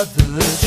other